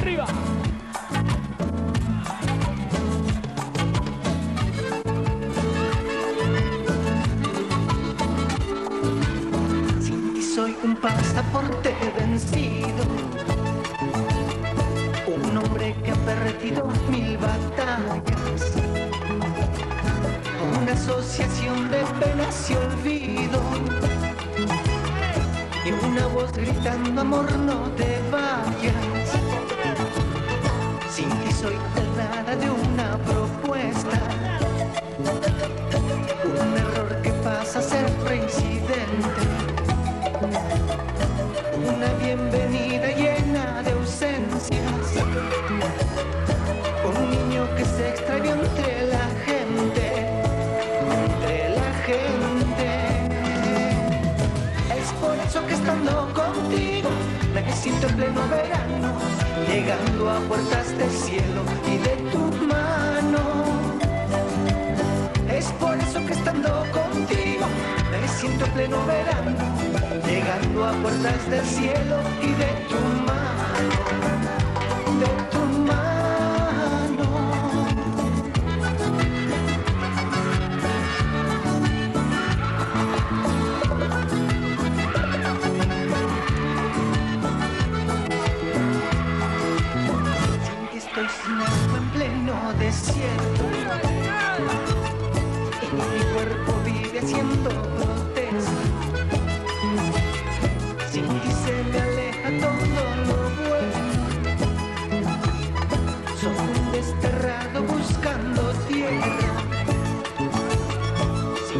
arriba. Sin ti soy un pasaporte vencido, un hombre que ha perdido mil batallas, una asociación de penas y olvido, y una voz gritando amor no te vayas. Soy nada de una propuesta, un error que pasa a ser reincidente. Una bienvenida llena de ausencias. Un niño que se extravió entre la gente. Entre la gente. Es por eso que estando contigo me siento en pleno verano. Llegando a puertas del cielo y de tu mano. Es por eso que estando contigo me siento en pleno verano, llegando a puertas del cielo y de tu mano,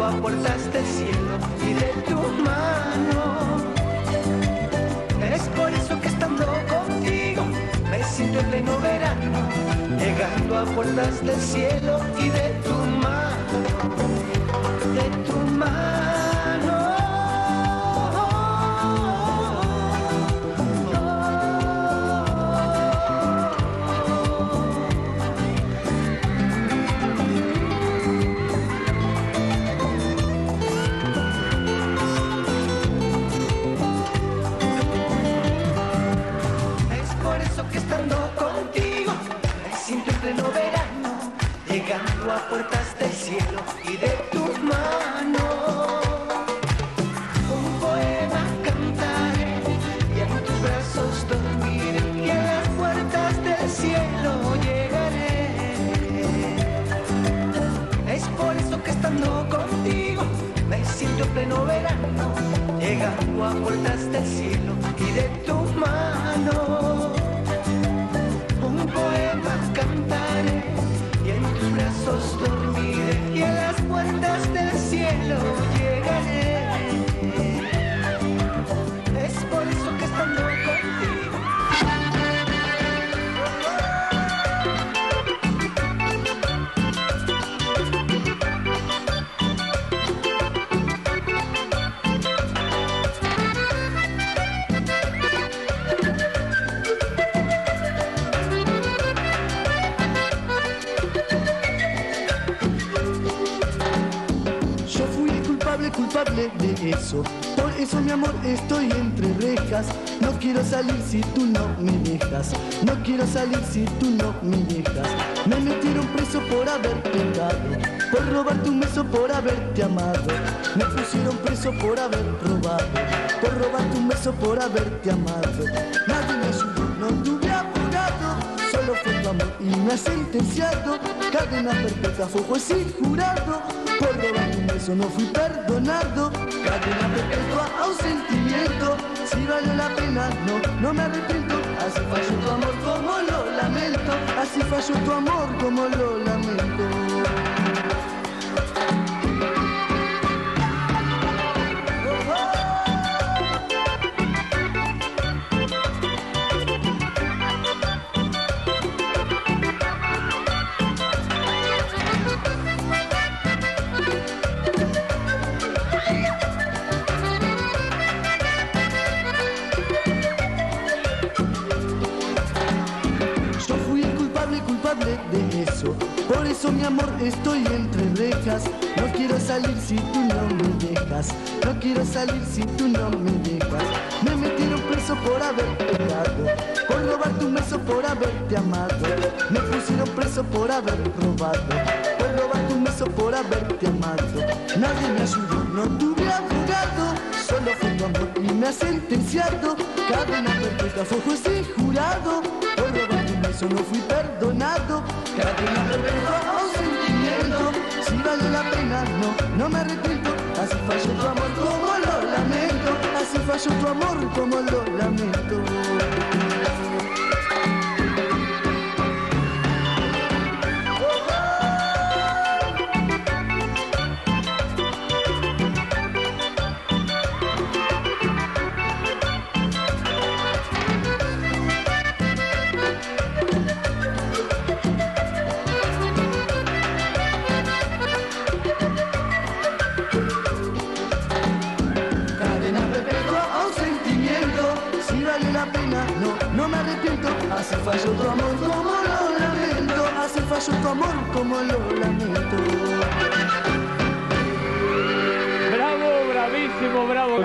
A puertas del cielo y de tu mano. Es por eso que estando contigo me siento en pleno verano, llegando a puertas del cielo y de tu mano, puertas del cielo y de tu mano. Un poema cantaré y en tus brazos dormiré y a las puertas del cielo llegaré. Es por eso que estando contigo me siento en pleno verano, llegando a puertas del cielo y de tu de eso. Por eso, mi amor, estoy entre rejas. No quiero salir si tú no me dejas. No quiero salir si tú no me dejas. Me metieron preso por haber pecado. Por robarte un beso, por haberte amado. Me pusieron preso por haber robado. Por robarte un beso, por haberte amado. Nadie me ayudó, no tuve abogado. Solo fue tu amor y me ha sentenciado. Cadena perpetua fue juez y jurado. Beso no fui perdonado. Cadena perpetua a un sentimiento. Si valió la pena, no, no me arrepiento. Así falló tu amor como lo lamento. Así falló tu amor como lo lamento. Por eso mi amor estoy entre rejas. No quiero salir si tú no me dejas. No quiero salir si tú no me dejas. Me metieron preso por haber pegado. Por robar tu beso por haberte amado. Me pusieron preso por haber robado. Por robar tu beso por haberte amado. Nadie me ayudó, no tuve abogado. Solo fue tu amor y me ha sentenciado. Cadena perpetua fue juez y jurado. Beso no fui perdonado. Cadena perpetua a un sentimiento. Si vale la pena, no, no me arrepiento. Así falló tu amor como lo lamento. Así falló tu amor como lo lamento. Así falló tu amor como lo lamento. Así falló tu amor como lo lamento. Bravo, bravísimo, bravo.